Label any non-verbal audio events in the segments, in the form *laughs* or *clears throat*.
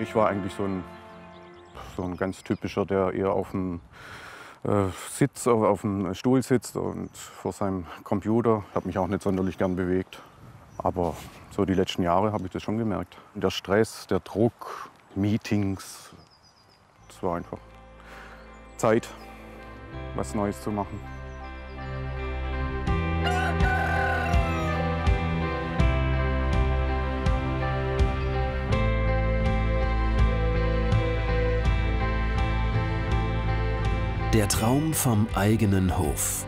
Ich war eigentlich so ein, so ein ganz typischer, der eher auf dem äh, Sitz, auf, dem Stuhl sitzt und vor seinem Computer. Ich habe mich auch nicht sonderlich gern bewegt. Aber so die letzten Jahre habe ich das schon gemerkt. Der Stress, der Druck, Meetings, es war einfach Zeit, was Neues zu machen. Der Traum vom eigenen Hof.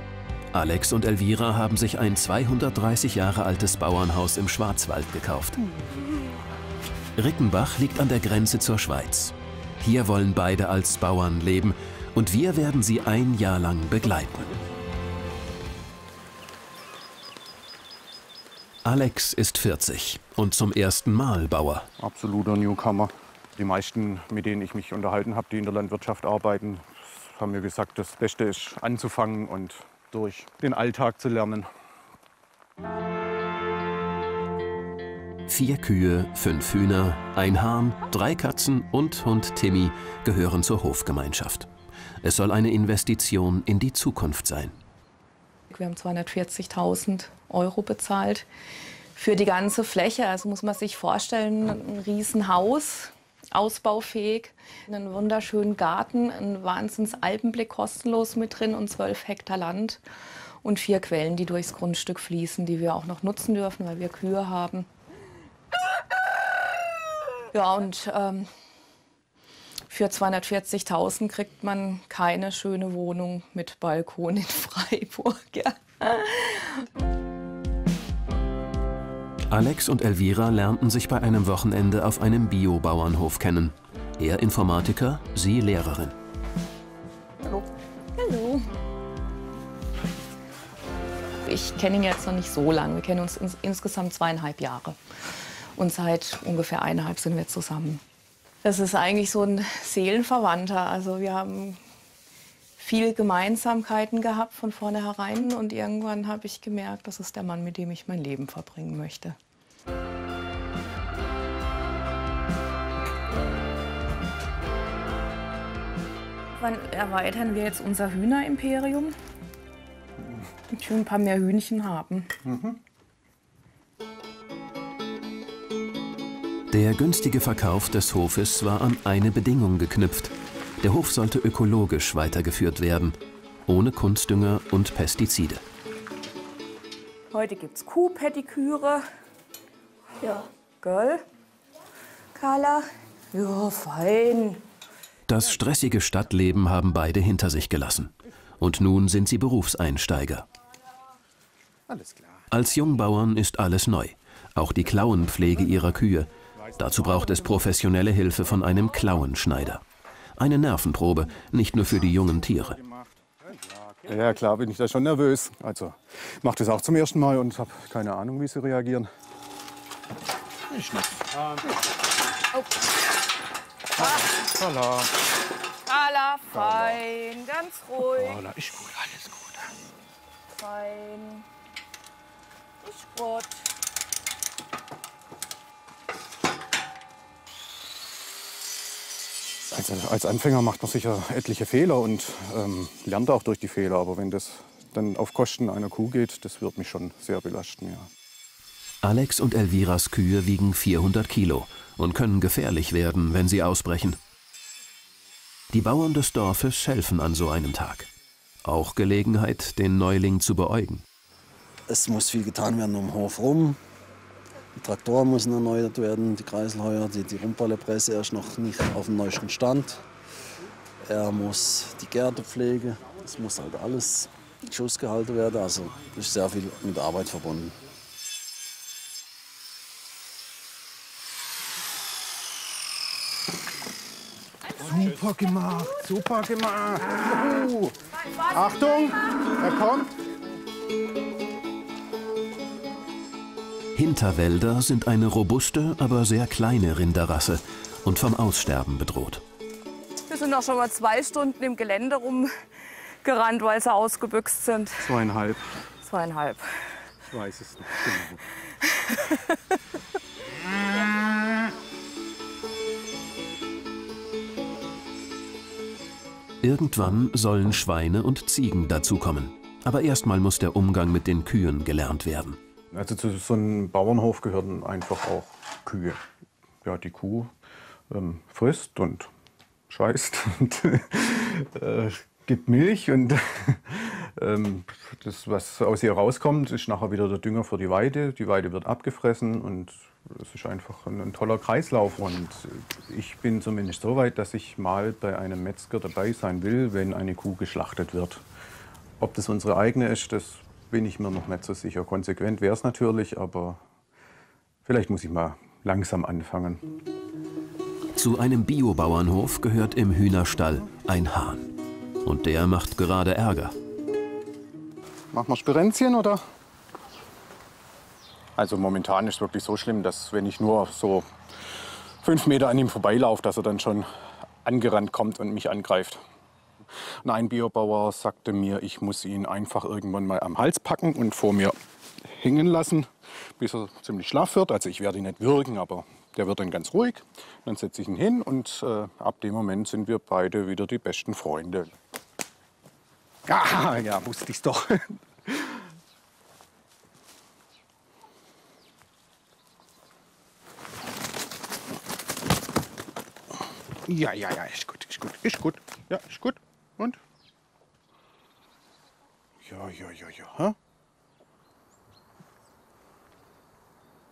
Alex und Elvira haben sich ein 230 Jahre altes Bauernhaus im Schwarzwald gekauft. Rickenbach liegt an der Grenze zur Schweiz. Hier wollen beide als Bauern leben und wir werden sie ein Jahr lang begleiten. Alex ist 40 und zum ersten Mal Bauer. Absoluter Newcomer. Die meisten, mit denen ich mich unterhalten habe, die in der Landwirtschaft arbeiten, haben mir gesagt, das Beste ist anzufangen und durch den Alltag zu lernen. Vier Kühe, fünf Hühner, ein Hahn, drei Katzen und Hund Timmy gehören zur Hofgemeinschaft. Es soll eine Investition in die Zukunft sein. Wir haben 240.000 Euro bezahlt für die ganze Fläche. Also muss man sich vorstellen, ein Riesenhaus, ausbaufähig, einen wunderschönen Garten, ein Wahnsinns Alpenblick kostenlos mit drin und 12 Hektar Land und vier Quellen, die durchs Grundstück fließen, die wir auch noch nutzen dürfen, weil wir Kühe haben. Ja, und ähm, für 240.000 kriegt man keine schöne Wohnung mit Balkon in *laughs* Freiburg. Ja. Alex und Elvira lernten sich bei einem Wochenende auf einem Biobauernhof kennen. Er Informatiker, sie Lehrerin. Hallo. Hallo. Ich kenne ihn jetzt noch nicht so lange. Wir kennen uns ins insgesamt zweieinhalb Jahre. Und seit ungefähr eineinhalb sind wir zusammen. Das ist eigentlich so ein Seelenverwandter. Also wir haben viele Gemeinsamkeiten gehabt von vornherein und irgendwann habe ich gemerkt, das ist der Mann, mit dem ich mein Leben verbringen möchte. Wann erweitern wir jetzt unser Hühnerimperium? Ich will ein paar mehr Hühnchen haben. Mhm. Der günstige Verkauf des Hofes war an eine Bedingung geknüpft. Der Hof sollte ökologisch weitergeführt werden, ohne Kunstdünger und Pestizide. Heute gibt es Kuhpediküre. Ja. Gell? Carla? Ja, fein. Das stressige Stadtleben haben beide hinter sich gelassen. Und nun sind sie Berufseinsteiger. Alles klar. Als Jungbauern ist alles neu. Auch die Klauenpflege ihrer Kühe. Dazu braucht es professionelle Hilfe von einem Klauenschneider. Eine Nervenprobe, nicht nur für die jungen Tiere. Ja, klar bin ich da schon nervös. Also mache das auch zum ersten Mal und habe keine Ahnung, wie sie reagieren. Ich nicht. Oh. Hala. Hala, fein, ganz ruhig. Hala, ist gut, alles gut. Fein. Ist gut. Also als Anfänger macht man sicher etliche Fehler und ähm, lernt auch durch die Fehler. Aber wenn das dann auf Kosten einer Kuh geht, das wird mich schon sehr belasten. Ja. Alex und Elviras Kühe wiegen 400 Kilo und können gefährlich werden, wenn sie ausbrechen. Die Bauern des Dorfes helfen an so einem Tag. Auch Gelegenheit, den Neuling zu beäugen. Es muss viel getan werden um den Hof rum. Die Traktoren müssen erneuert werden, die Kreiselheuer, die, die Rumpallepresse ist noch nicht auf dem neuesten Stand. Er muss die Gärte pflegen, es muss halt alles in Schuss gehalten werden. Also ist sehr viel mit Arbeit verbunden. Super gemacht, super gemacht. Juhu. Achtung, er kommt. Hinterwälder sind eine robuste, aber sehr kleine Rinderrasse und vom Aussterben bedroht. Wir sind auch schon mal zwei Stunden im Gelände rumgerannt, weil sie ausgebüxt sind. Zweieinhalb. Zweieinhalb. Ich weiß es nicht genau. *laughs* Irgendwann sollen Schweine und Ziegen dazukommen. Aber erstmal muss der Umgang mit den Kühen gelernt werden. Also zu so einem Bauernhof gehören einfach auch Kühe. Ja, die Kuh ähm, frisst und scheißt *laughs* und äh, gibt Milch und *laughs* ähm, das, was aus ihr rauskommt, ist nachher wieder der Dünger für die Weide. Die Weide wird abgefressen und es ist einfach ein, ein, toller Kreislauf. Und ich bin zumindest so weit, dass ich mal bei einem Metzger dabei sein will, wenn eine Kuh geschlachtet wird. Ob das unsere eigene ist, das bin ich mir noch nicht so sicher. Konsequent wäre es natürlich, aber vielleicht muss ich mal langsam anfangen. Zu einem Biobauernhof gehört im Hühnerstall ein Hahn. Und der macht gerade Ärger. Machen wir Spirenzchen oder? Also momentan ist es wirklich so schlimm, dass wenn ich nur so fünf Meter an ihm vorbeilaufe, dass er dann schon angerannt kommt und mich angreift. Und ein Biobauer sagte mir, ich muss ihn einfach irgendwann mal am Hals packen und vor mir hängen lassen, bis er ziemlich schlaff wird. Also ich werde ihn nicht würgen, aber der wird dann ganz ruhig. Dann setze ich ihn hin und äh, ab dem Moment sind wir beide wieder die besten Freunde. Ah, ja, wusste ich's doch. *laughs* Ja, ja, ja, ist gut, ist gut, ist gut. Ja, ist gut. Und? Ja, ja, ja, ja. Ha?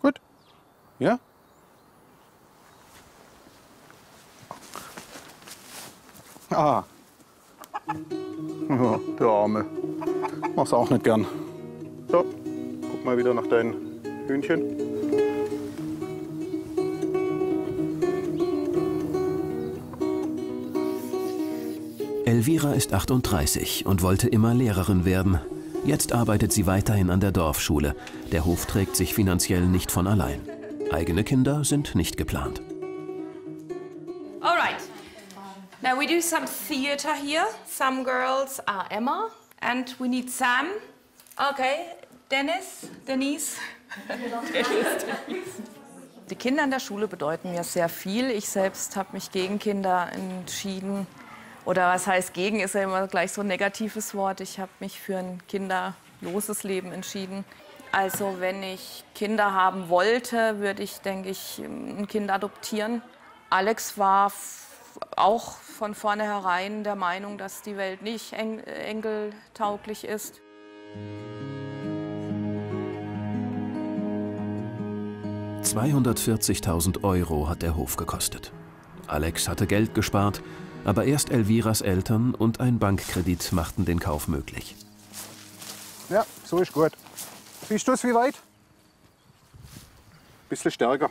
Gut. Ja? Ah. Ja, der Arme. Mach's auch nicht gern. So, guck mal wieder nach deinen Hühnchen. Elvira ist 38 und wollte immer Lehrerin werden. Jetzt arbeitet sie weiterhin an der Dorfschule. Der Hof trägt sich finanziell nicht von allein. Eigene Kinder sind nicht geplant. All right. Now we do some theater here. Some girls are Emma and we need Sam. Okay, Dennis, Denise. Die Kinder in der Schule bedeuten mir sehr viel. Ich selbst habe mich gegen Kinder entschieden. Oder was heißt gegen, ist ja immer gleich so ein negatives Wort. Ich habe mich für ein kinderloses Leben entschieden. Also wenn ich Kinder haben wollte, würde ich, denke ich, ein Kind adoptieren. Alex war auch von vornherein der Meinung, dass die Welt nicht enkeltauglich ist. »240.000 Euro hat der Hof gekostet. Alex hatte Geld gespart, aber erst Elviras Eltern und ein Bankkredit machten den Kauf möglich. Ja, so ist gut. Siehst du es wie weit? Bisschen stärker,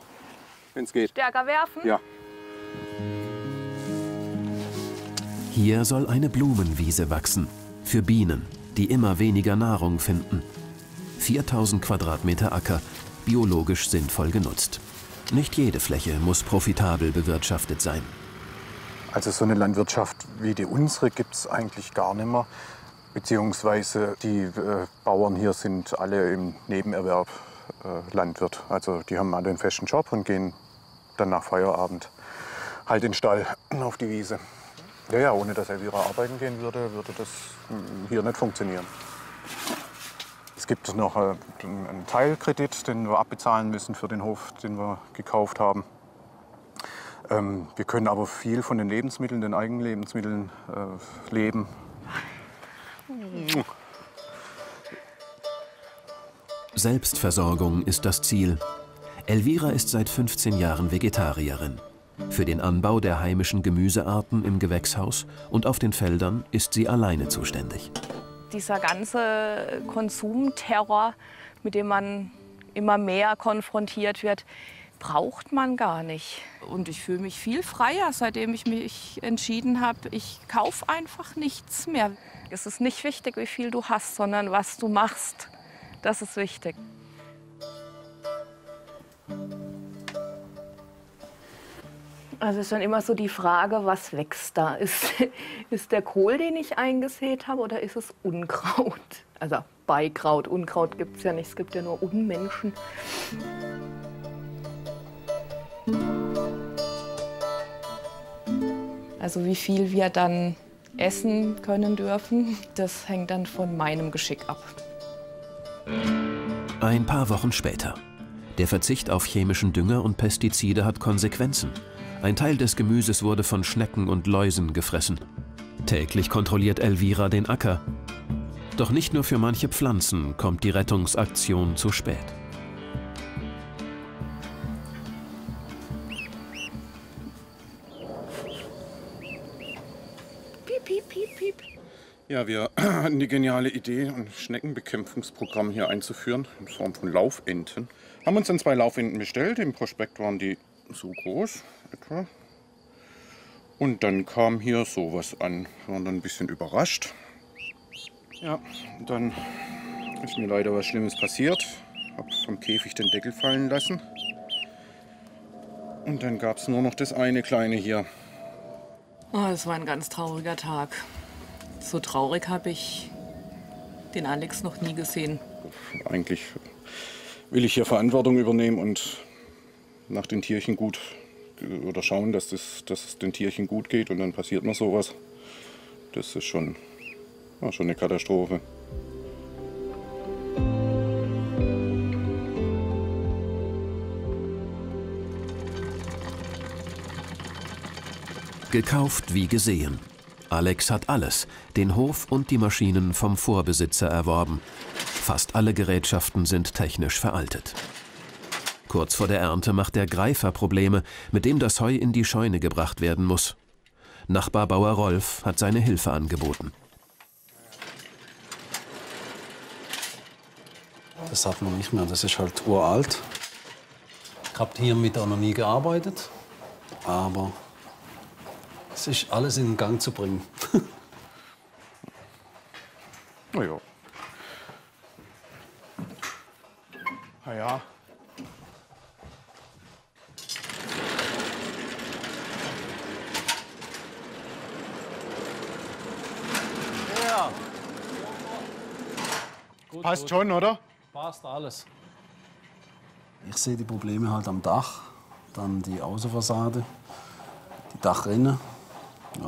wenn es geht. Stärker werfen? Ja. Hier soll eine Blumenwiese wachsen. Für Bienen, die immer weniger Nahrung finden. 4000 Quadratmeter Acker, biologisch sinnvoll genutzt. Nicht jede Fläche muss profitabel bewirtschaftet sein. Also so eine Landwirtschaft wie die unsere gibt es eigentlich gar nicht mehr. Beziehungsweise die äh, Bauern hier sind alle im Nebenerwerb äh, Landwirt. Also die haben alle einen festen Job und gehen dann nach Feierabend halt in den Stall *clears throat* auf die Wiese. Ja, ja, ohne dass Elvira arbeiten gehen würde, würde das hm, hier nicht funktionieren. Es gibt noch äh, einen Teilkredit, den wir abbezahlen müssen für den Hof, den wir gekauft haben. Ähm, wir können aber viel von den Lebensmitteln, den Eigenlebensmitteln äh, leben. Selbstversorgung ist das Ziel. Elvira ist seit 15 Jahren Vegetarierin. Für den Anbau der heimischen Gemüsearten im Gewächshaus und auf den Feldern ist sie alleine zuständig. Dieser ganze Konsumterror, mit dem man immer mehr konfrontiert wird, braucht man gar nicht. Und ich fühle mich viel freier, seitdem ich mich entschieden habe, ich kaufe einfach nichts mehr. Es ist nicht wichtig, wie viel du hast, sondern was du machst. Das ist wichtig. Also ist dann immer so die Frage, was wächst da? Ist, *laughs* ist der Kohl, den ich eingesät habe, oder ist es Unkraut? Also Beikraut, Unkraut gibt es ja nicht, es gibt ja nur Unmenschen. Also wie viel wir dann essen können dürfen. Das hängt dann von meinem Geschick ab. Ein paar Wochen später. Der Verzicht auf chemischen Dünger und Pestizide hat Konsequenzen. Ein Teil des Gemüses wurde von Schnecken und Läusen gefressen. Täglich kontrolliert Elvira den Acker. Doch nicht nur für manche Pflanzen kommt die Rettungsaktion zu spät. Ja, wir *clears throat* hatten die geniale Idee, ein Schneckenbekämpfungsprogramm hier einzuführen in Form von Laufenten. Haben uns dann zwei Laufenten bestellt. Im Prospekt waren die so groß etwa. Und dann kam hier sowas an. Wir waren dann ein bisschen überrascht. Ja, dann ist mir leider was Schlimmes passiert. Hab vom Käfig den Deckel fallen lassen. Und dann gab es nur noch das eine kleine hier. Oh, es war ein ganz trauriger Tag. So traurig habe ich den Alex noch nie gesehen. Eigentlich will ich hier Verantwortung übernehmen und nach den Tierchen gut oder schauen, dass, das, dass es den Tierchen gut geht und dann passiert mir sowas. Das ist schon, ja, schon eine Katastrophe. Gekauft wie gesehen. Alex hat alles, den Hof und die Maschinen vom Vorbesitzer erworben. Fast alle Gerätschaften sind technisch veraltet. Kurz vor der Ernte macht der Greifer Probleme, mit dem das Heu in die Scheune gebracht werden muss. Nachbarbauer Rolf hat seine Hilfe angeboten. Das hat man nicht mehr, das ist halt uralt. Ich habe hiermit auch noch nie gearbeitet, aber ist alles in Gang zu bringen. *laughs* Na ja. Na ja. Ja. Passt schon, oder? Passt alles. Ich sehe die Probleme halt am Dach, dann die Außenfassade, die Dachrinne.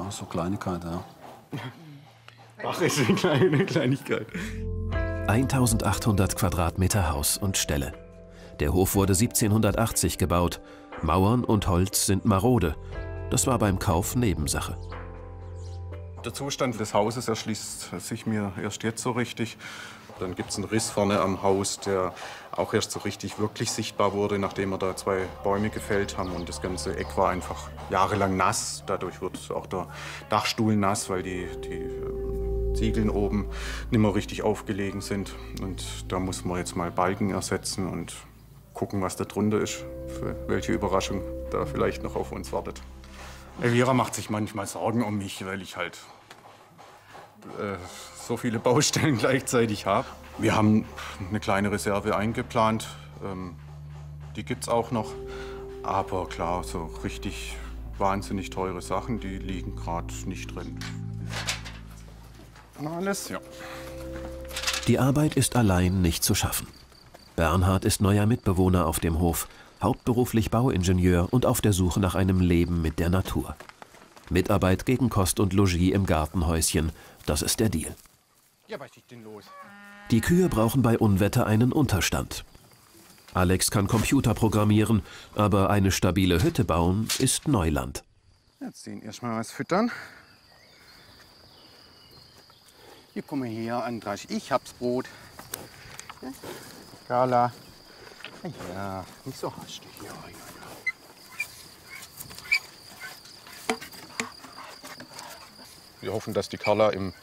Ja, so Kleinigkeiten, ja. Ach, ist eine kleine Kleinigkeit. 1800 Quadratmeter Haus und Ställe. Der Hof wurde 1780 gebaut. Mauern und Holz sind marode. Das war beim Kauf Nebensache. Der Zustand des Hauses erschließt sich mir erst jetzt so richtig. Dann gibt es einen Riss vorne am Haus, der auch erst so richtig wirklich sichtbar wurde, nachdem wir da zwei Bäume gefällt haben. Und das ganze Eck war einfach jahrelang nass. Dadurch wird auch der Dachstuhl nass, weil die, die äh, Ziegeln oben nicht mehr richtig aufgelegen sind. Und da muss man jetzt mal Balken ersetzen und gucken, was da drunter ist, für welche Überraschung da vielleicht noch auf uns wartet. Elvira macht sich manchmal Sorgen um mich, weil ich halt äh, so viele *laughs* Baustellen gleichzeitig habe. Wir haben eine kleine Reserve eingeplant. Ähm, die gibt es auch noch. Aber klar, so richtig wahnsinnig teure Sachen, die liegen gerade nicht drin. Alles, ja. Die Arbeit ist allein nicht zu schaffen. Bernhard ist neuer Mitbewohner auf dem Hof, hauptberuflich Bauingenieur und auf der Suche nach einem Leben mit der Natur. Mitarbeit gegen Kost und Logis im Gartenhäuschen, das ist der Deal. Ja, was ist denn los? Die Kühe brauchen bei Unwetter einen Unterstand. Alex kann Computer programmieren, aber eine stabile Hütte bauen ist Neuland. Jetzt sehen erstmal was füttern. Hier, komm her, Andrasch. Ich hab's Brot. Carla. Ja, nicht so hastig. Ja, ja, ja. Wir hoffen, dass die Carla im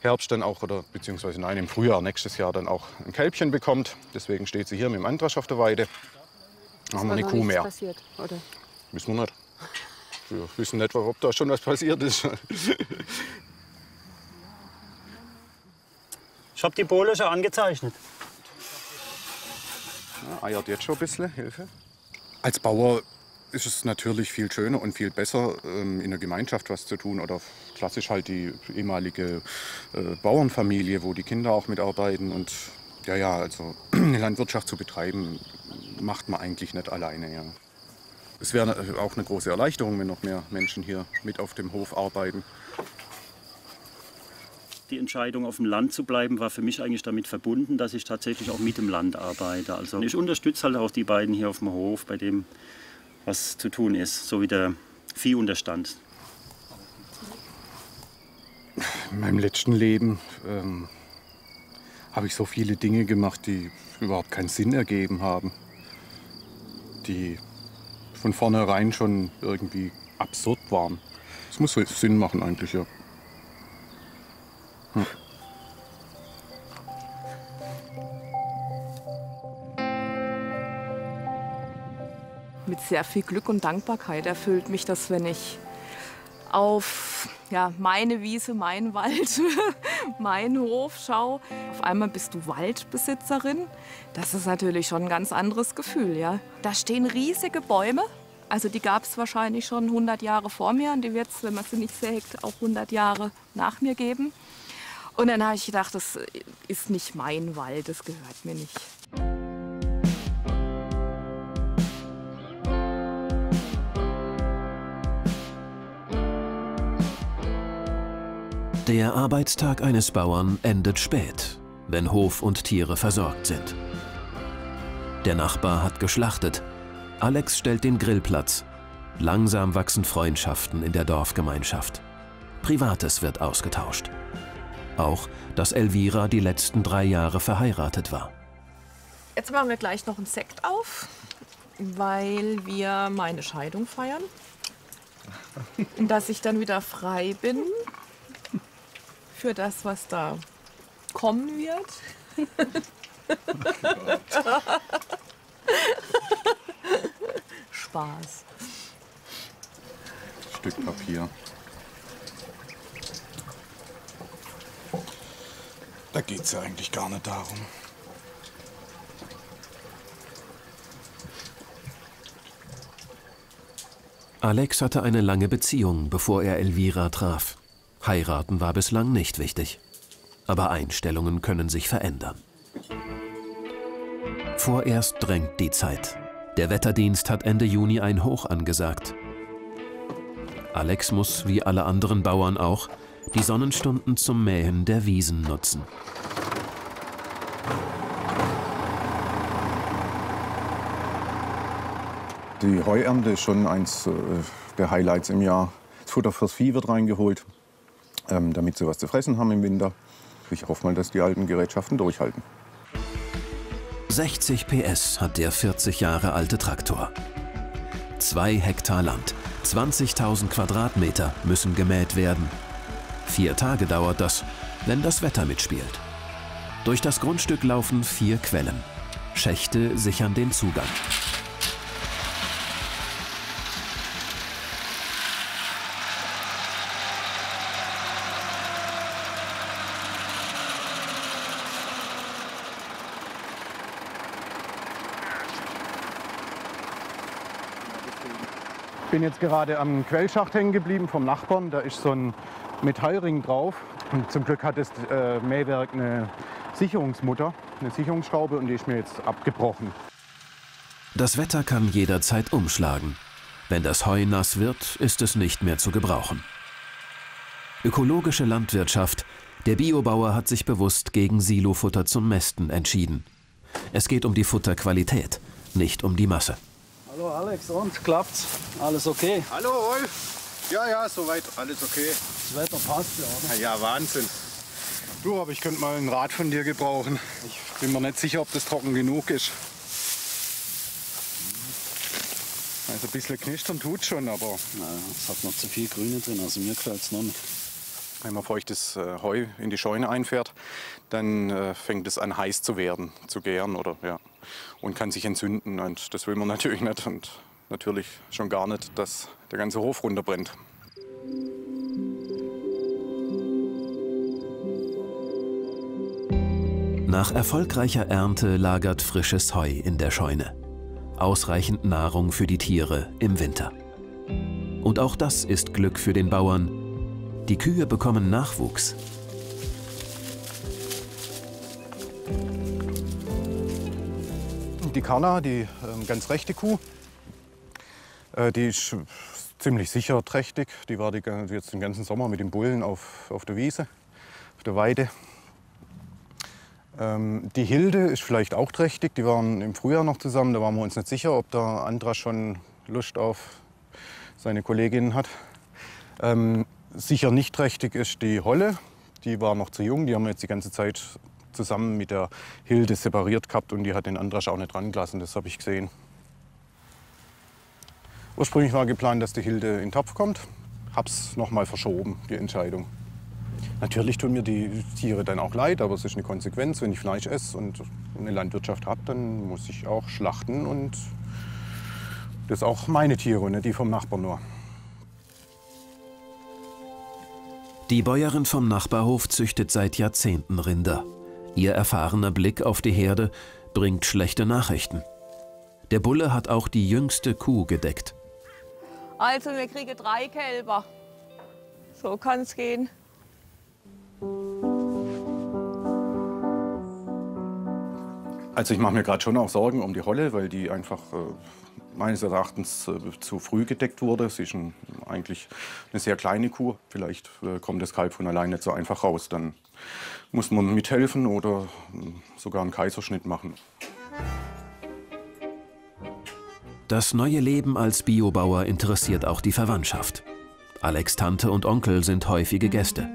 Herbst dann auch, oder beziehungsweise nein, im Frühjahr nächstes Jahr dann auch ein Kälbchen bekommt. Deswegen steht sie hier mit dem Andrasch auf der Weide. Dann haben wir eine Kuh mehr. Passiert, oder? Wissen wir nicht. Wir wissen nicht, ob da schon was passiert ist. *laughs* Ich habe die Bohle schon angezeichnet. Ja, eiert jetzt schon ein bisschen, Hilfe. Als Bauer ist es natürlich viel schöner und viel besser, ähm, in der Gemeinschaft was zu tun. Oder klassisch halt die ehemalige äh, Bauernfamilie, wo die Kinder auch mitarbeiten. Und ja, ja, also *clears throat* eine Landwirtschaft zu betreiben, macht man eigentlich nicht alleine. Ja. Es wäre auch eine große Erleichterung, wenn noch mehr Menschen hier mit auf dem Hof arbeiten. Die Entscheidung, auf dem Land zu bleiben, war für mich eigentlich damit verbunden, dass ich tatsächlich auch mit dem Land arbeite. Also ich unterstütze halt auch die beiden hier auf dem Hof bei dem, was zu tun ist, so wie der Viehunterstand. In meinem letzten Leben ähm, habe ich so viele Dinge gemacht, die überhaupt keinen Sinn ergeben haben. Die von vornherein schon irgendwie absurd waren. Es muss Sinn machen eigentlich, ja. Hm. Mit sehr viel Glück und Dankbarkeit erfüllt mich das, wenn ich auf ja, meine Wiese, mein *laughs* Wald, mein Hof schaue. Auf einmal bist du Waldbesitzerin. Das ist natürlich schon ein ganz anderes Gefühl. Ja. Da stehen riesige Bäume. Also die gab es wahrscheinlich schon 100 Jahre vor mir und die wird es, wenn man sie nicht sägt, auch 100 Jahre nach mir geben. Und dann habe ich gedacht, das ist nicht mein Wald, das gehört mir nicht. Der Arbeitstag eines Bauern endet spät, wenn Hof und Tiere versorgt sind. Der Nachbar hat geschlachtet. Alex stellt den Grillplatz. Langsam wachsen Freundschaften in der Dorfgemeinschaft. Privates wird ausgetauscht. Auch, dass Elvira die letzten drei Jahre verheiratet war. Jetzt machen wir gleich noch einen Sekt auf, weil wir meine Scheidung feiern. Und dass ich dann wieder frei bin für das, was da kommen wird. *laughs* Spaß. Stück Papier. Da geht es ja eigentlich gar nicht darum. Alex hatte eine lange Beziehung, bevor er Elvira traf. Heiraten war bislang nicht wichtig. Aber Einstellungen können sich verändern. Vorerst drängt die Zeit. Der Wetterdienst hat Ende Juni ein Hoch angesagt. Alex muss, wie alle anderen Bauern auch, die Sonnenstunden zum Mähen der Wiesen nutzen. Die Heuernte ist schon eins äh, der Highlights im Jahr. Das Futter fürs Vieh wird reingeholt, ähm, damit sie was zu fressen haben im Winter. Ich hoffe mal, dass die alten Gerätschaften durchhalten. 60 PS hat der 40 Jahre alte Traktor. Zwei Hektar Land, 20.000 Quadratmeter müssen gemäht werden. Vier Tage dauert das, wenn das Wetter mitspielt. Durch das Grundstück laufen vier Quellen. Schächte sichern den Zugang. Bin jetzt gerade am Quellschacht hängen geblieben vom Nachbarn. Da ist so ein Metallring drauf. Und zum Glück hat das äh, Mähwerk eine Sicherungsmutter, eine Sicherungsschraube und die ist mir jetzt abgebrochen. Das Wetter kann jederzeit umschlagen. Wenn das Heu nass wird, ist es nicht mehr zu gebrauchen. Ökologische Landwirtschaft. Der Biobauer hat sich bewusst gegen Silofutter zum Mästen entschieden. Es geht um die Futterqualität, nicht um die Masse. Hallo Alex, und klappt's? Alles okay? Hallo Rolf. Ja, ja, soweit alles okay. Das Wetter passt ja, oder? Ja, Wahnsinn. Du, aber ich könnte mal ein Rad von dir gebrauchen. Ich bin mir nicht sicher, ob das trocken genug ist. Also ein bisschen knistern tut schon, aber Nein, es hat noch zu viel Grüne drin, also mir gefällt es noch nicht. Wenn man feuchtes äh, Heu in die Scheune einfährt, dann äh, fängt es an heiß zu werden, zu gären oder ja und kann sich entzünden und das will man *laughs* natürlich nicht und natürlich schon gar nicht, dass der ganze Hof runterbrennt. Nach erfolgreicher Ernte lagert frisches Heu in der Scheune. Ausreichend Nahrung für die Tiere im Winter. Und auch das ist Glück für den Bauern. Die Kühe bekommen Nachwuchs. Die Karna, die ähm, ganz rechte Kuh, äh, die ist ziemlich sicher trächtig. Die war die, jetzt den ganzen Sommer mit den Bullen auf, auf der Wiese. auf der Weide. Ähm, die Hilde ist vielleicht auch trächtig. Die waren im Frühjahr noch zusammen. Da waren wir uns nicht sicher, ob der Andra schon Lust auf seine Kolleginnen hat. Ähm, sicher nicht trächtig ist die Holle. Die war noch zu jung. Die haben wir jetzt die ganze Zeit zusammen mit der Hilde separiert gehabt und die hat den Andrasch auch nicht rangelassen. Das habe ich gesehen. Ursprünglich war geplant, dass die Hilde in den Topf kommt. Hab's noch mal verschoben, die Entscheidung. Natürlich tun mir die Tiere dann auch leid, aber es ist eine Konsequenz. Wenn ich Fleisch esse und eine Landwirtschaft habe, dann muss ich auch schlachten und das auch meine Tiere nicht die vom Nachbarn nur. Die Bäuerin vom Nachbarhof züchtet seit Jahrzehnten Rinder. Ihr erfahrener Blick auf die Herde bringt schlechte Nachrichten. Der Bulle hat auch die jüngste Kuh gedeckt. Also, wir kriegen drei Kälber. So kann es gehen. Also ich mache mir gerade schon auch Sorgen um die Holle, weil die einfach äh, meines Erachtens äh, zu früh gedeckt wurde. Sie ist ein, eigentlich eine sehr kleine Kuh. Vielleicht äh, kommt das Kalb von allein nicht so einfach raus. Dann muss man mithelfen oder äh, sogar einen Kaiserschnitt machen. Das neue Leben als Biobauer interessiert auch die Verwandtschaft. Alex Tante und Onkel sind häufige Gäste.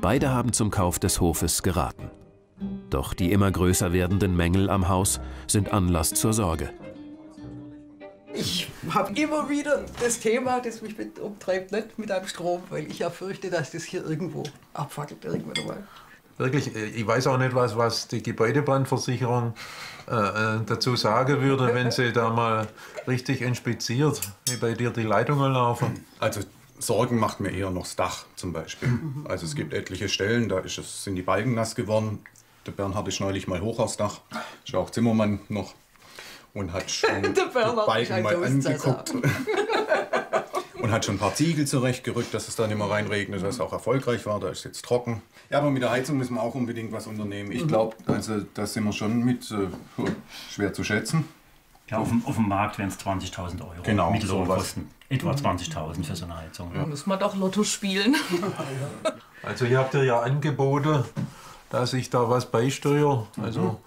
Beide haben zum Kauf des Hofes geraten. Doch die immer größer werdenden Mängel am Haus sind Anlass zur Sorge. Ich habe immer wieder das Thema, das mich mit umtreibt, nicht mit einem Strom, weil ich ja fürchte, dass das hier irgendwo abfackelt irgendwann einmal. Wirklich, äh, ich weiß auch nicht, was, was die Gebäudebrandversicherung äh, äh, dazu sagen würde, wenn sie da mal richtig inspiziert, wie bei dir die Leitungen laufen. Also Sorgen macht mir eher noch das Dach zum Beispiel. Also es gibt etliche Stellen, da ist es, sind die Balken nass geworden. Der Bernhard ist neulich mal hoch aufs Dach, ist ja auch Zimmermann noch und hat *laughs* schon ein mal angeguckt. *laughs* und hat schon ein paar Ziegel zurechtgerückt, dass es dann immer reinregnet, dass es auch erfolgreich war. Da ist jetzt trocken. Ja, aber mit der Heizung müssen wir auch unbedingt was unternehmen. Ich glaube, also da sind wir schon mit äh, schwer zu schätzen. Ja, auf, dem, auf dem Markt wären es 20.000 Euro. Genau, Mittelkosten. Etwa 20.000 für so eine Heizung. Da muss man doch Lotto spielen. *laughs* Also ihr habt dir ja angeboten, dass ich da was beisteuere. Also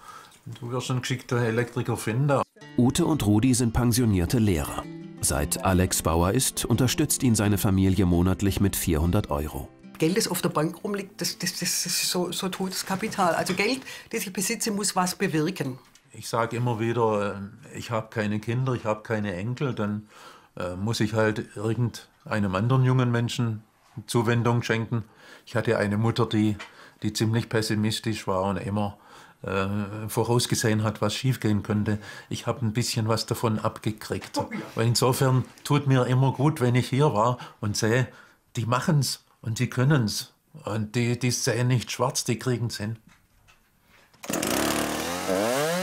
du wirst einen geschickten Elektriker finden. Ute und Rudi sind pensionierte Lehrer. Seit Alex Bauer ist, unterstützt ihn seine Familie monatlich mit 400 Euro. Geld, das auf der Bank rumliegt, das, das, das ist so, so totes Kapital. Also Geld, das ich besitze, muss was bewirken. Ich sage immer wieder, ich habe keine Kinder, ich habe keine Enkel, dann äh, muss ich halt irgendeinem anderen jungen Menschen Zuwendung schenken. Ich hatte eine Mutter, die, die ziemlich pessimistisch war und immer äh, vorausgesehen hat, was schiefgehen könnte. Ich habe ein bisschen was davon abgekriegt. Weil insofern tut mir immer gut, wenn ich hier war und sehe, die machen's und die können's. Und die, die sehen nicht schwarz, die kriegen's hin.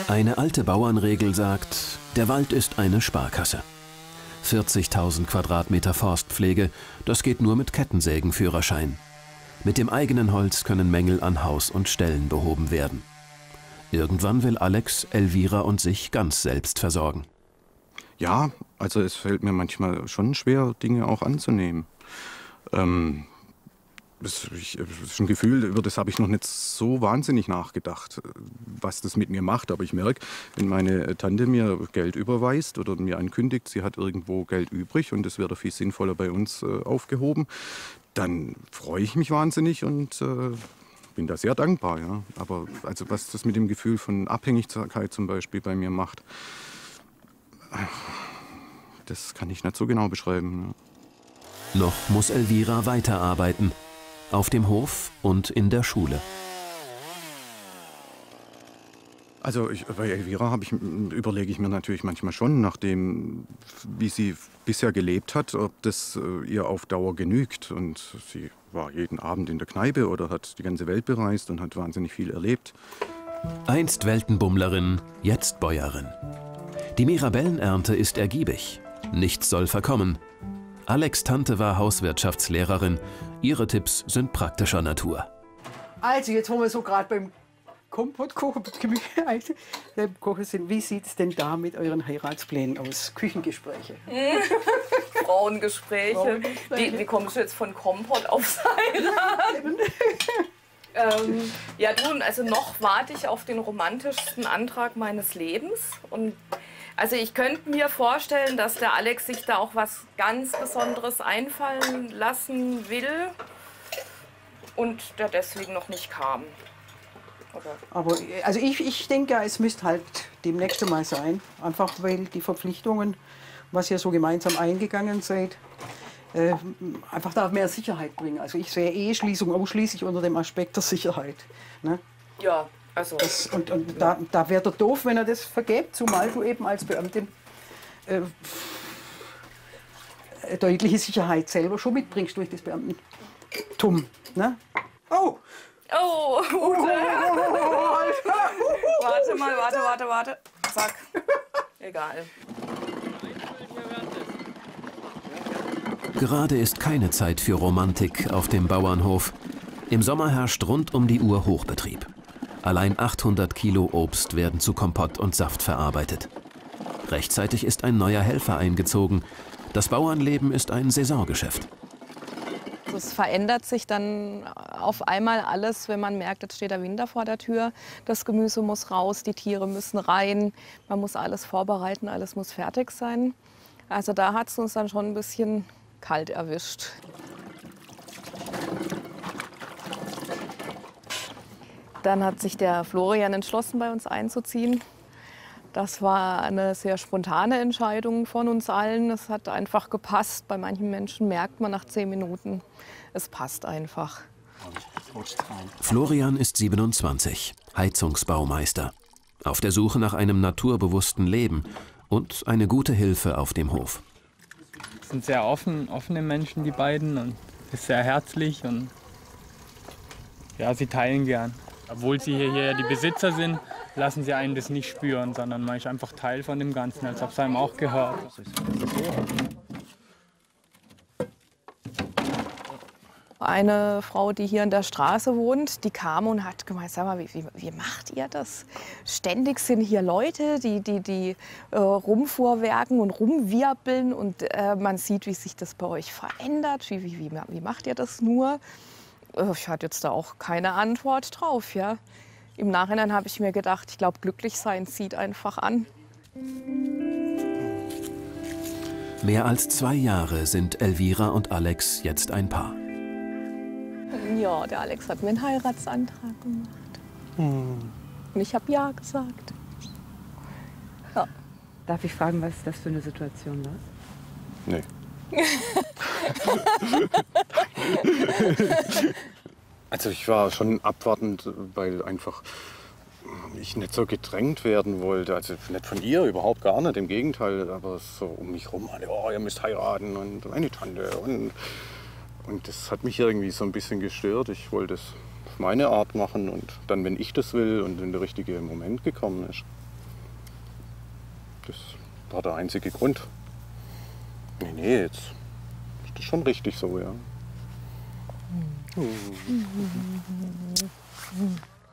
Eine alte Bauernregel sagt, der Wald ist eine Sparkasse. 40.000 Quadratmeter Forstpflege, das geht nur mit Kettensägenführerschein. Mit dem eigenen Holz können Mängel an Haus und Ställen behoben werden. Irgendwann will Alex Elvira und sich ganz selbst versorgen. Ja, also es fällt mir manchmal schon schwer, Dinge auch anzunehmen. Ähm, das, ist ein Gefühl, über das habe ich noch nicht so wahnsinnig nachgedacht, was das mit mir macht. Aber ich merke, wenn meine Tante mir Geld überweist oder mir ankündigt, sie hat irgendwo Geld übrig und es wäre viel sinnvoller bei uns äh, aufgehoben, dann freue ich mich wahnsinnig und äh, bin da sehr dankbar. Ja. Aber also was das mit dem Gefühl von Abhängigkeit zum Beispiel bei mir macht, das kann ich nicht so genau beschreiben. Ja. Noch muss Elvira weiterarbeiten. Auf dem Hof und in der Schule. Also ich, bei Elvira ich, überlege ich mir natürlich manchmal schon, nachdem, wie sie bisher gelebt hat, ob das äh, ihr auf Dauer genügt. Und sie war jeden Abend in der Kneipe oder hat die ganze Welt bereist und hat wahnsinnig viel erlebt. Einst Weltenbummlerin, jetzt Bäuerin. Die Mirabellenernte ist ergiebig. Nichts soll verkommen. Alex Tante war Hauswirtschaftslehrerin. Ihre Tipps sind praktischer Natur. Also jetzt, wo wir so gerade beim Kompott kochen, beim Kochen sind, wie sieht es denn da mit euren Heiratsplänen aus? Küchengespräche. *laughs* Frauengespräche. Frauengespräche. Wie, wie kommst du jetzt von Kompott aufs Heiraten? *laughs* Ähm, ja, du, also noch warte ich auf den romantischsten Antrag meines Lebens. Und also ich könnte mir vorstellen, dass der Alex sich da auch was ganz Besonderes einfallen lassen will und der deswegen noch nicht kam. Aber also ich, ich denke, es müsste halt demnächst mal sein. Einfach weil die Verpflichtungen, was ihr so gemeinsam eingegangen seid, äh, einfach da mehr Sicherheit bringen. Also ich sehe Eheschließung ausschließlich unter dem Aspekt der Sicherheit. Ne? Ja, also. Das, und und da, da wäre er doof, wenn er das vergebt, zumal du eben als Beamtin äh, deutliche Sicherheit selber schon mitbringst durch das Beamtentum. Ne? Oh! Oh, Ute. warte mal, warte, warte, warte. Zack. Egal. Gerade ist keine Zeit für Romantik auf dem Bauernhof. Im Sommer herrscht rund um die Uhr Hochbetrieb. Allein 800 Kilo Obst werden zu Kompott und Saft verarbeitet. Rechtzeitig ist ein neuer Helfer eingezogen. Das Bauernleben ist ein Saisongeschäft. Es verändert sich dann auf einmal alles, wenn man merkt, jetzt steht der Winter vor der Tür. Das Gemüse muss raus, die Tiere müssen rein. Man muss alles vorbereiten, alles muss fertig sein. Also da hat es uns dann schon ein bisschen kalt erwischt. Dann hat sich der Florian entschlossen, bei uns einzuziehen. Das war eine sehr spontane Entscheidung von uns allen. Es hat einfach gepasst. Bei manchen Menschen merkt man nach zehn Minuten, es passt einfach. Florian ist 27, Heizungsbaumeister. Auf der Suche nach einem naturbewussten Leben und eine gute Hilfe auf dem Hof. Es sind sehr offen, offene Menschen, die beiden, und ist sehr herzlich und ja, sie teilen gern. Obwohl sie hier, hier die Besitzer sind, lassen sie einen das nicht spüren, sondern man ist einfach Teil von dem Ganzen, als ob es einem auch gehört. Eine Frau, die hier in der Straße wohnt, die kam und hat gemeint, sag mal, wie, wie, wie macht ihr das? Ständig sind hier Leute, die, die, die äh, rumfuhrwerken und rumwirbeln und äh, man sieht, wie sich das bei euch verändert. Wie, wie, wie, wie macht ihr das nur? Äh, ich hatte jetzt da auch keine Antwort drauf. Ja. Im Nachhinein habe ich mir gedacht, ich glaube, glücklich sein zieht einfach an. Mehr als zwei Jahre sind Elvira und Alex jetzt ein Paar. Ja, der Alex hat mir einen Heiratsantrag gemacht. Und ich habe Ja gesagt. Ja. Darf ich fragen, was das für eine Situation war? Nee. *laughs* also ich war schon abwartend, weil einfach ich nicht so gedrängt werden wollte. Also nicht von ihr, überhaupt gar nicht, im Gegenteil. Aber so um mich rum, alle, oh, ihr müsst heiraten und meine Tante. Und, und das hat mich irgendwie so ein bisschen gestört. Ich wollte es auf meine Art machen und dann, wenn ich das will und wenn der richtige Moment gekommen ist. Das war der einzige Grund. Nee, nee, jetzt ist das schon richtig so, ja.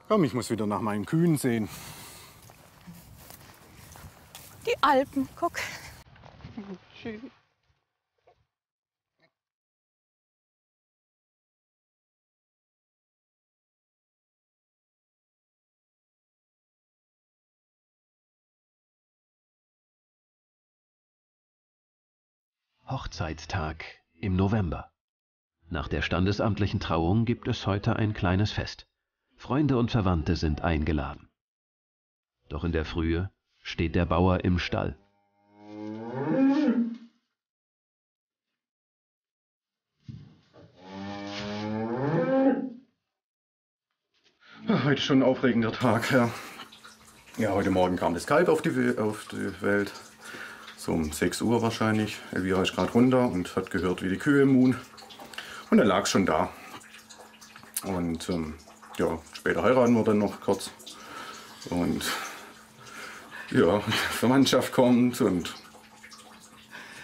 Komm, ich muss wieder nach meinen Kühen sehen. Die Alpen, guck. Schön. Hochzeitstag im November. Nach der standesamtlichen Trauung gibt es heute ein kleines Fest. Freunde und Verwandte sind eingeladen. Doch in der Frühe steht der Bauer im Stall. Heute schon ein aufregender Tag, ja. Ja, heute Morgen kam das Kalb auf die, auf die Welt. So um 6 Uhr wahrscheinlich. Elvira ist gerade runter und hat gehört, wie die Kühe muhen. Und er lag schon da. Und ähm, ja, später heiraten wir dann noch kurz. Und ja, *laughs* Verwandtschaft kommt und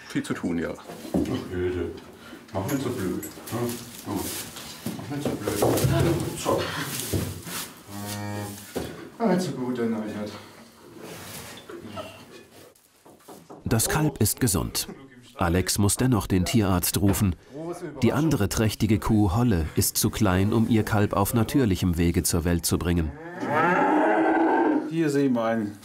viel zu tun, ja. Ach, Öde. Mach nicht so blöd. Oh. Mach nicht so blöd. So. Also gut, dann Eichert. Das Kalb ist gesund. Alex muss dennoch den Tierarzt rufen. Die andere trächtige Kuh Holle ist zu klein, um ihr Kalb auf natürlichem Wege zur Welt zu bringen. Hier sehen wir ein,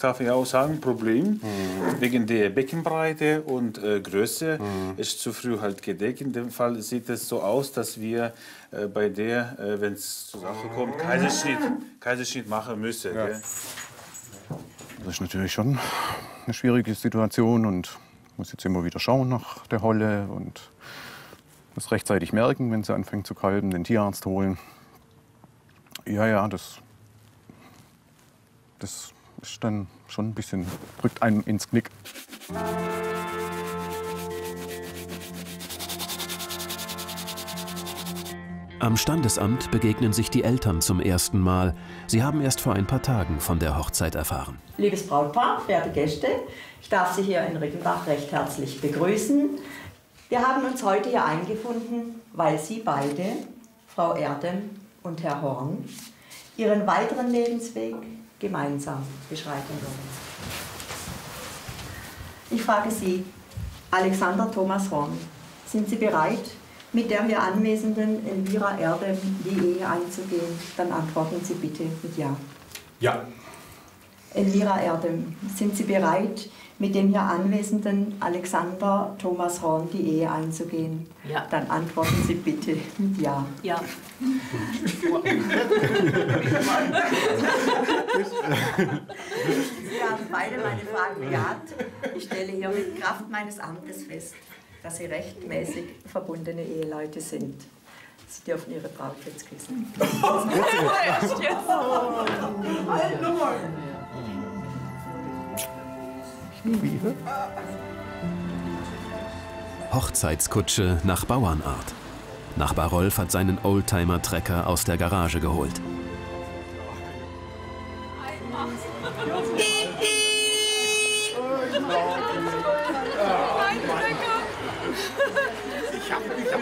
darf ich auch sagen, Problem. Mhm. Wegen der Beckenbreite und äh, Größe mhm. ist zu früh halt gedeckt. In dem Fall sieht es so aus, dass wir äh, bei der, äh, wenn es zur Sache kommt, Kaiserschnitt, Kaiserschnitt machen müssen. Ja. Das ist natürlich schon eine schwierige Situation und muss jetzt immer wieder schauen nach der Holle und muss rechtzeitig merken, wenn sie anfängt zu kalben, den Tierarzt holen. Ja, ja, das, das ist dann schon ein bisschen, drückt einem ins Knick. Am Standesamt begegnen sich die Eltern zum ersten Mal. Sie haben erst vor ein paar Tagen von der Hochzeit erfahren. Liebes Brautpaar, verehrte Gäste, ich darf Sie hier in Rickenbach recht herzlich begrüßen. Wir haben uns heute hier eingefunden, weil Sie beide, Frau Erdem und Herr Horn, Ihren weiteren Lebensweg gemeinsam beschreiten wollen. Ich frage Sie, Alexander Thomas Horn, sind Sie bereit, mit der hier anwesenden Elvira Erdem die Ehe einzugehen? Dann antworten Sie bitte mit Ja. Ja. Elvira Erdem, sind Sie bereit, mit dem hier anwesenden Alexander Thomas Horn die Ehe einzugehen? Ja. Dann antworten Sie bitte mit Ja. Ja. Sie haben beide meine Fragen bejaht. Ich stelle hier mit Kraft meines Amtes fest, dass Sie rechtmäßig verbundene Eheleute sind. Sie dürfen Ihre Braut jetzt küssen. Jetzt? *laughs* Hochzeitskutsche nach Bauernart. Nachbar Rolf hat seinen Oldtimer-Trecker aus der Garage geholt.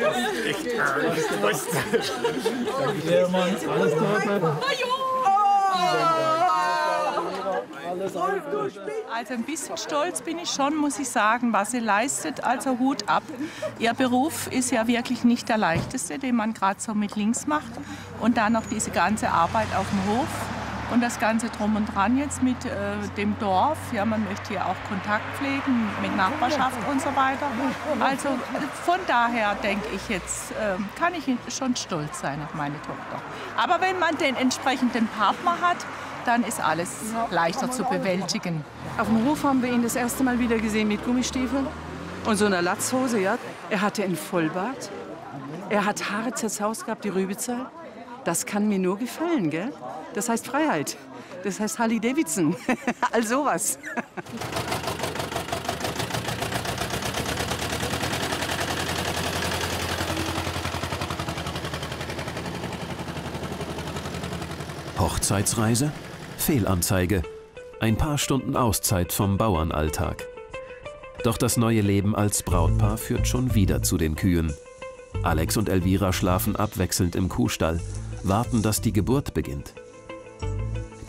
Aber echt gewusst. Lehrmann, alles Gute. Also ein bisschen stolz bin ich schon, muss ich sagen, was sie leistet. Also Hut ab. Ihr Beruf ist ja wirklich nicht der leichteste, den man gerade so mit links macht. Und dann noch diese ganze Arbeit auf dem Hof und das Ganze drum und dran jetzt mit äh, dem Dorf. Ja, man möchte hier auch Kontakt pflegen mit Nachbarschaft und so weiter. Also von daher denke ich jetzt, äh, kann ich schon stolz sein auf meine Tochter. Aber wenn man den entsprechenden Partner hat, dann ist alles leichter zu bewältigen. Auf dem Hof haben wir ihn das erste Mal wieder gesehen mit Gummistiefeln und so einer Latzhose. Ja. Er hatte einen Vollbart. Er hat Haare zerzaust gehabt, die Rübezahl. Das kann mir nur gefallen, gell? Das heißt Freiheit. Das heißt Harley Davidson. *laughs* All sowas. Hochzeitsreise? Fehlanzeige. Ein paar Stunden Auszeit vom Bauernalltag. Doch das neue Leben als Brautpaar führt schon wieder zu den Kühen. Alex und Elvira schlafen abwechselnd im Kuhstall, warten, dass die Geburt beginnt.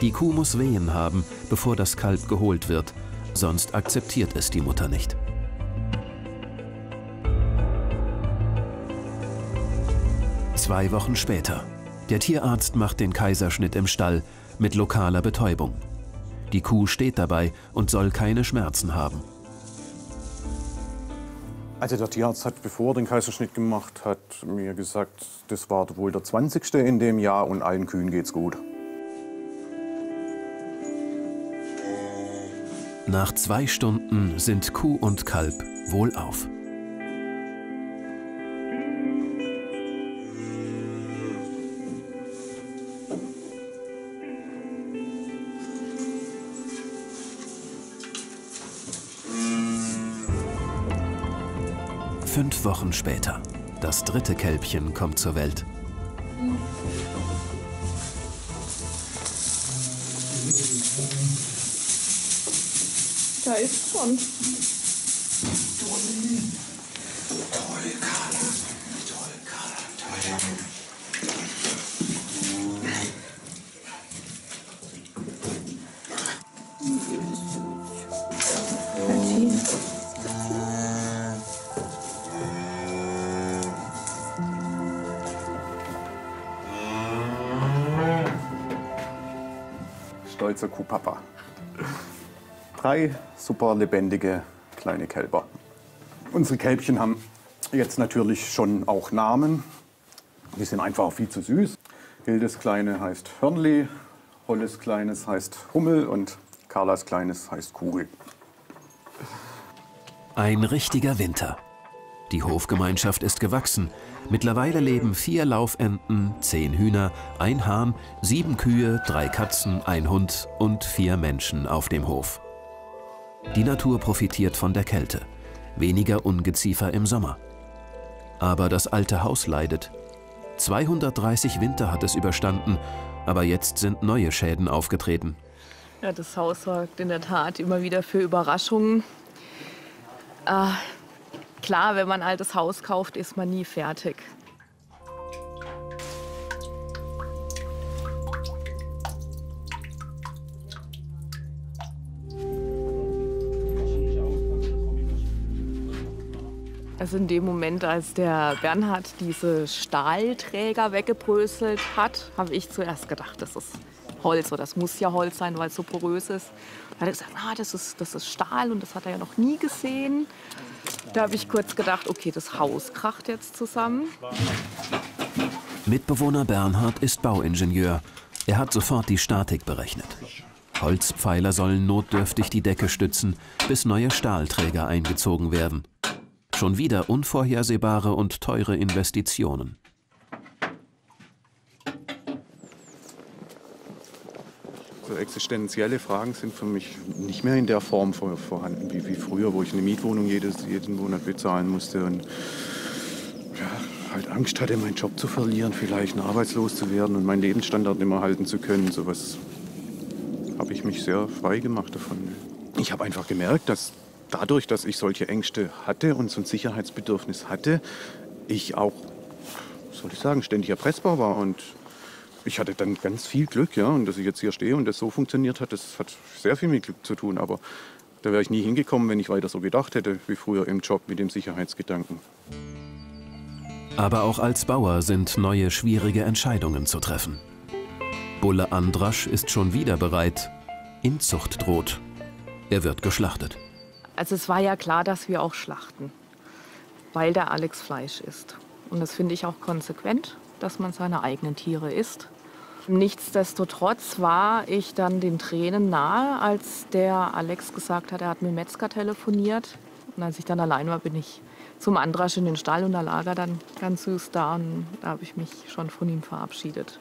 Die Kuh muss Wehen haben, bevor das Kalb geholt wird, sonst akzeptiert es die Mutter nicht. Zwei Wochen später. Der Tierarzt macht den Kaiserschnitt im Stall mit lokaler Betäubung. Die Kuh steht dabei und soll keine Schmerzen haben. Also der Tierarzt hat, bevor den Kaiserschnitt gemacht hat, mir gesagt, das war wohl der 20. in dem Jahr und allen Kühen geht's gut. Nach zwei Stunden sind Kuh und Kalb wohlauf. Fünf Wochen später. Das dritte Kälbchen kommt zur Welt. kommt. Toll, Carla. Toll, Carla. Toll. Stolze Kuhpapa. Drei super lebendige kleine Kälber. Unsere Kälbchen haben jetzt natürlich schon auch Namen. Die sind einfach viel zu süß. Hildes Kleine heißt Hörnli, Holles Kleines heißt Hummel und Carlas Kleines heißt Kugel. Ein richtiger Winter. Die Hofgemeinschaft ist gewachsen. Mittlerweile leben vier Laufenten, zehn Hühner, ein Hahn, sieben Kühe, drei Katzen, ein Hund und vier Menschen auf dem Hof. Die Natur profitiert von der Kälte. Weniger Ungeziefer im Sommer. Aber das alte Haus leidet. 230 Winter hat es überstanden, aber jetzt sind neue Schäden aufgetreten. Ja, das Haus sorgt in der Tat immer wieder für Überraschungen. Äh, klar, wenn man ein altes Haus kauft, ist man nie fertig. Also in dem Moment, als der Bernhard diese Stahlträger weggebröselt hat, habe ich zuerst gedacht, das ist Holz oder das muss ja Holz sein, weil es so porös ist. Da hat er gesagt, ah, das, ist, das ist Stahl und das hat er ja noch nie gesehen. Da habe ich kurz gedacht, okay, das Haus kracht jetzt zusammen. Mitbewohner Bernhard ist Bauingenieur. Er hat sofort die Statik berechnet. Holzpfeiler sollen notdürftig die Decke stützen, bis neue Stahlträger eingezogen werden. Schon wieder unvorhersehbare und teure Investitionen. So existenzielle Fragen sind für mich nicht mehr in der Form vor, vorhanden wie, wie früher, wo ich eine Mietwohnung jedes, jeden Monat bezahlen musste und ja, halt Angst hatte, meinen Job zu verlieren, vielleicht arbeitslos zu werden und meinen Lebensstandard nicht mehr halten zu können. So was habe ich mich sehr frei gemacht davon. Ich habe einfach gemerkt, dass dadurch, dass ich solche Ängste hatte und so ein Sicherheitsbedürfnis hatte, ich auch, soll ich sagen, ständig erpressbar war und ich hatte dann ganz viel Glück, ja, und dass ich jetzt hier stehe und das so funktioniert hat, das hat sehr viel mit Glück zu tun, aber da wäre ich nie hingekommen, wenn ich weiter so gedacht hätte wie früher im Job mit dem Sicherheitsgedanken. Aber auch als Bauer sind neue schwierige Entscheidungen zu treffen. Bulle Andrasch ist schon wieder bereit. Inzucht droht. Er wird geschlachtet. Also es war ja klar, dass wir auch schlachten, weil der Alex Fleisch isst. Und das finde ich auch konsequent, dass man seine eigenen Tiere isst. Nichtsdestotrotz war ich dann den Tränen nahe, als der Alex gesagt hat, er hat mit Metzger telefoniert. Und als ich dann allein war, bin ich zum Andrasch in den Stall und da lag er dann ganz süß da und da habe ich mich schon von ihm verabschiedet.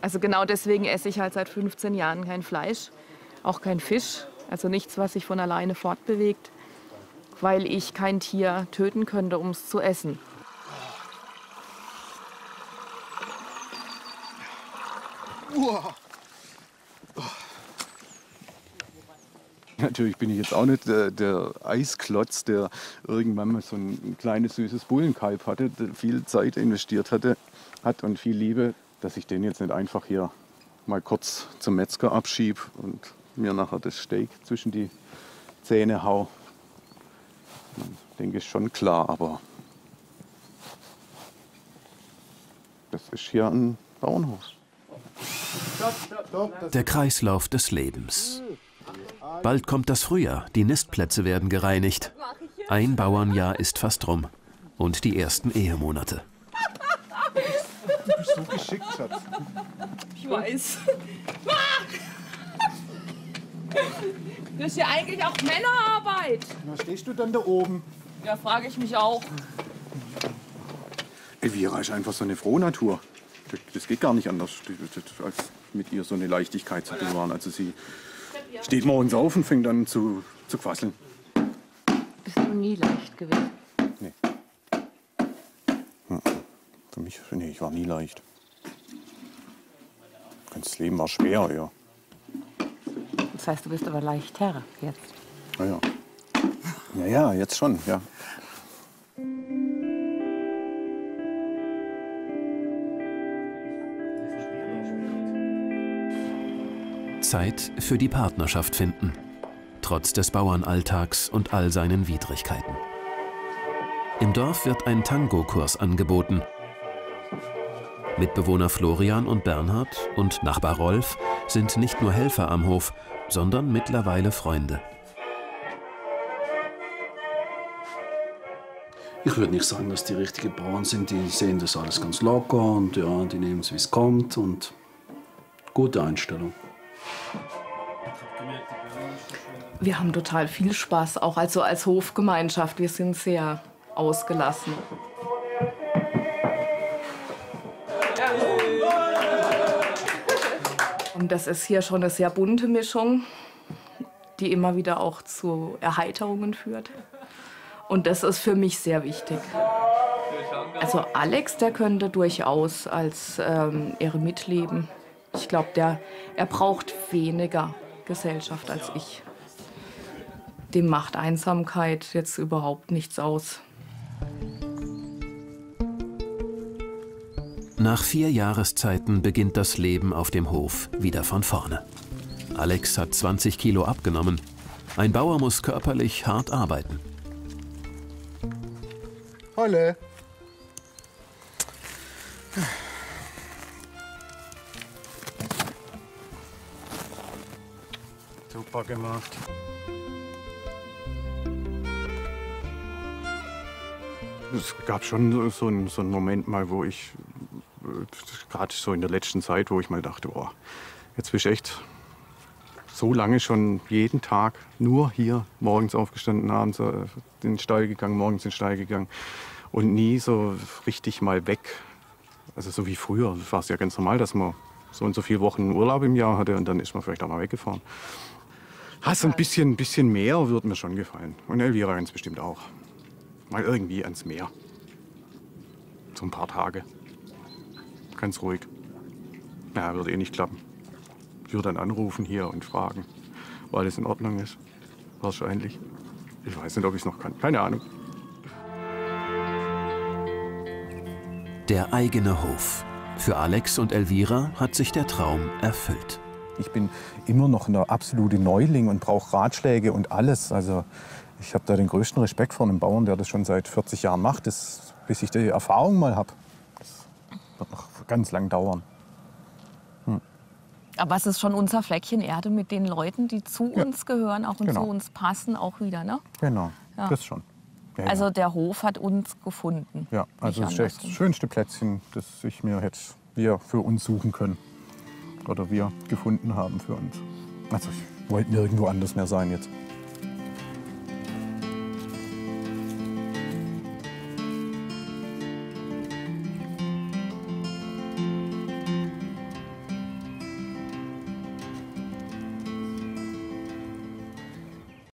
Also genau deswegen esse ich halt seit 15 Jahren kein Fleisch, auch kein Fisch, also nichts, was sich von alleine fortbewegt, weil ich kein Tier töten könnte, um es zu essen. Uah. Natürlich bin ich jetzt auch nicht der, der, Eisklotz, der irgendwann mal so ein kleines süßes Bullenkalb hatte, der viel Zeit investiert hatte, hat und viel Liebe, dass ich den jetzt nicht einfach hier mal kurz zum Metzger abschiebe und mir nachher das Steak zwischen die Zähne hau. Ich denke, ist schon klar, aber das ist hier ein Bauernhof. Der Kreislauf des Lebens. Bald kommt das Frühjahr, die Nistplätze werden gereinigt. Ein Bauernjahr ist fast rum. Und die ersten Ehemonate. Du bist so geschickt, Schatz. Ich weiß. *laughs* Das ist ja eigentlich auch Männerarbeit. Na, stehst du dann da oben? Ja, frage ich mich auch. Elvira ist einfach so eine Frohnatur. Das, das geht gar nicht anders, als mit ihr so eine Leichtigkeit zu bewahren. Also sie steht morgens auf und fängt an zu, zu quasseln. Bist du nie leicht gewesen? Nee. Für mich, nee, ich war nie leicht. Das Leben war schwer, ja. Das heißt, du bist aber leichter jetzt. Ja, ja. Ja, ja, jetzt schon, ja. Zeit für die Partnerschaft finden. Trotz des Bauernalltags und all seinen Widrigkeiten. Im Dorf wird ein Tango-Kurs angeboten. Mitbewohner Florian und Bernhard und Nachbar Rolf sind nicht nur Helfer am Hof, sondern mittlerweile Freunde. Ich würde nicht sagen, dass die richtigen Bauern sind. Die sehen das alles ganz locker und ja, die nehmen es, wie es kommt und gute Einstellung. Wir haben total viel Spaß, auch also als Hofgemeinschaft. Wir sind sehr ausgelassen. Das ist hier schon eine sehr bunte Mischung, die immer wieder auch zu Erheiterungen führt. Und das ist für mich sehr wichtig. Also Alex, der könnte durchaus als ähm, Eremit leben. Ich glaube, der er braucht weniger Gesellschaft als ich. Dem macht Einsamkeit jetzt überhaupt nichts aus. Nach vier Jahreszeiten beginnt das Leben auf dem Hof wieder von vorne. Alex hat 20 Kilo abgenommen. Ein Bauer muss körperlich hart arbeiten. Holle. Super gemacht. Es gab schon so einen, so einen Moment mal, wo ich, gerade so in der letzten Zeit, wo ich mal dachte, oh, jetzt bist du echt so lange schon jeden Tag nur hier morgens aufgestanden, abends äh, in den Stall gegangen, morgens in den Stall gegangen und nie so richtig mal weg. Also so wie früher. War es ja ganz normal, dass man so und so viele Wochen Urlaub im Jahr hatte und dann ist man vielleicht auch mal weggefahren. Hast ein bisschen, bisschen mehr würde mir schon gefallen. Und Elvira ganz bestimmt auch. Mal irgendwie ans Meer. So ein paar Tage. Ganz ruhig. Ja, würde eh nicht klappen. Ich würde dann anrufen hier und fragen, ob alles in Ordnung ist. Wahrscheinlich. Ich weiß nicht, ob ich es noch kann. Keine Ahnung. Der eigene Hof. Für Alex und Elvira hat sich der Traum erfüllt. Ich bin immer noch ein absoluter Neuling und brauche Ratschläge und alles. Also ich habe da den größten Respekt vor einem Bauern, der das schon seit 40 Jahren macht, das, bis ich die Erfahrung mal habe. Das wird noch ganz lang dauern. Aber es ist schon unser Fleckchen Erde mit den Leuten, die zu Ja. uns gehören, auch und Genau. zu uns passen, auch wieder. Ne? Genau, Ja. das schon. Ja, Also ja. der Hof hat uns gefunden. ja, also das das schönste Plätzchen, das ich mir jetzt wir für uns suchen können. Oder wir gefunden haben für uns. Also ich wollte nirgendwo anders mehr sein jetzt.